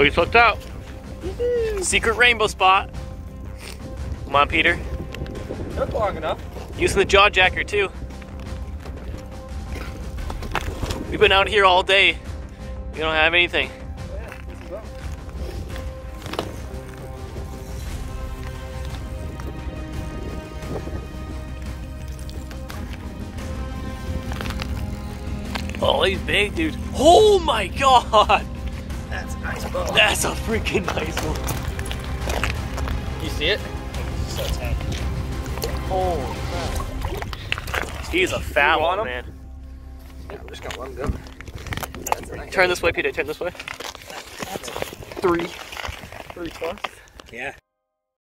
Oh, he's hooked out. Secret rainbow spot. Come on, Peter. Took long enough. Using the jaw jacker too. We've been out here all day. We don't have anything. Yeah, this is up. Oh, he's big, dude. Oh my god! That's a nice bow. That's a freaking nice one. You see it? So tight. Oh, He's a fat You one, him? man. Yeah, we just got one go. That's a nice Turn this way, Peter. Turn this way. three. Three plus. Yeah.